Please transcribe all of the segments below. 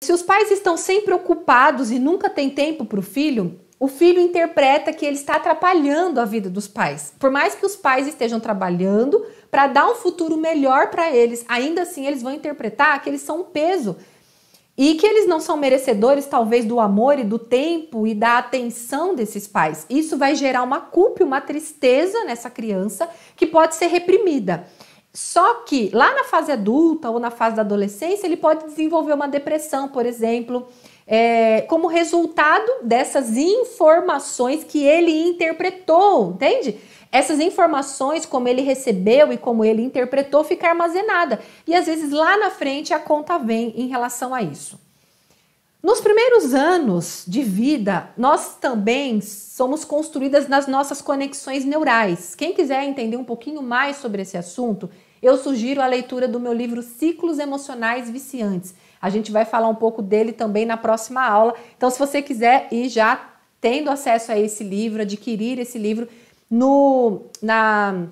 Se os pais estão sempre ocupados e nunca têm tempo para o filho, o filho interpreta que ele está atrapalhando a vida dos pais. Por mais que os pais estejam trabalhando para dar um futuro melhor para eles, ainda assim eles vão interpretar que eles são um peso e que eles não são merecedores, talvez, do amor e do tempo e da atenção desses pais. Isso vai gerar uma culpa e uma tristeza nessa criança que pode ser reprimida. Só que lá na fase adulta ou na fase da adolescência, ele pode desenvolver uma depressão, por exemplo, é, como resultado dessas informações que ele interpretou, entende? Essas informações, como ele recebeu e como ele interpretou, fica armazenada. E às vezes lá na frente a conta vem em relação a isso. Nos primeiros anos de vida, nós também somos construídas nas nossas conexões neurais. Quem quiser entender um pouquinho mais sobre esse assunto, eu sugiro a leitura do meu livro Ciclos Emocionais Viciantes. A gente vai falar um pouco dele também na próxima aula. Então, se você quiser ir já tendo acesso a esse livro, adquirir esse livro, no, na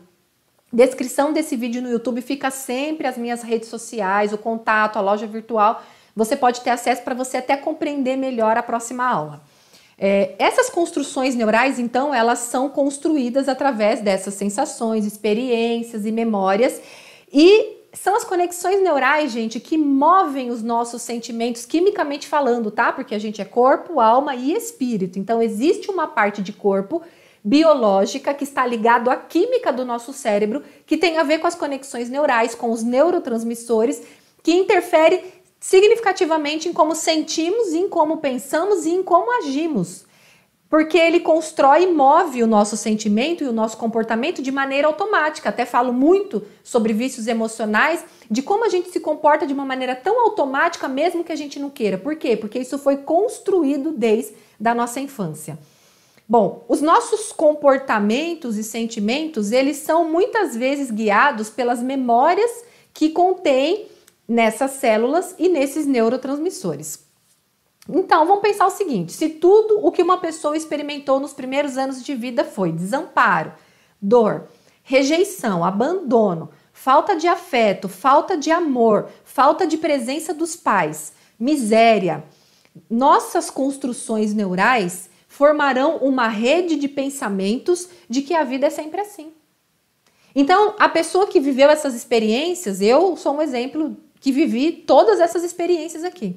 descrição desse vídeo no YouTube fica sempre as minhas redes sociais, o contato, a loja virtual. Você pode ter acesso para você até compreender melhor a próxima aula. É, essas construções neurais, então, elas são construídas através dessas sensações, experiências e memórias. E são as conexões neurais, gente, que movem os nossos sentimentos, quimicamente falando, tá? Porque a gente é corpo, alma e espírito. Então, existe uma parte de corpo biológica que está ligado à química do nosso cérebro, que tem a ver com as conexões neurais, com os neurotransmissores, que interfere significativamente em como sentimos, em como pensamos e em como agimos. Porque ele constrói e move o nosso sentimento e o nosso comportamento de maneira automática. Até falo muito sobre vícios emocionais, de como a gente se comporta de uma maneira tão automática, mesmo que a gente não queira. Por quê? Porque isso foi construído desde a nossa infância. Bom, os nossos comportamentos e sentimentos, eles são muitas vezes guiados pelas memórias que contém nessas células e nesses neurotransmissores. Então, vamos pensar o seguinte: se tudo o que uma pessoa experimentou nos primeiros anos de vida foi desamparo, dor, rejeição, abandono, falta de afeto, falta de amor, falta de presença dos pais, miséria, nossas construções neurais formarão uma rede de pensamentos de que a vida é sempre assim. Então, a pessoa que viveu essas experiências, eu sou um exemplo que vivi todas essas experiências aqui.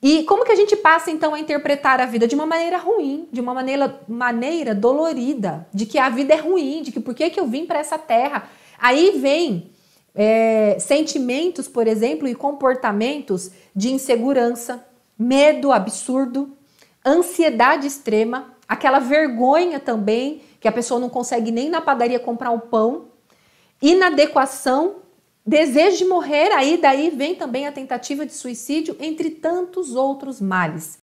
E como que a gente passa então a interpretar a vida de uma maneira ruim, de uma maneira, maneira dolorida, de que a vida é ruim, de que por que, que eu vim para essa terra? Aí vem é, sentimentos, por exemplo, e comportamentos de insegurança, medo absurdo, ansiedade extrema, aquela vergonha também, que a pessoa não consegue nem na padaria comprar um pão, inadequação, desejo de morrer, aí daí vem também a tentativa de suicídio, entre tantos outros males.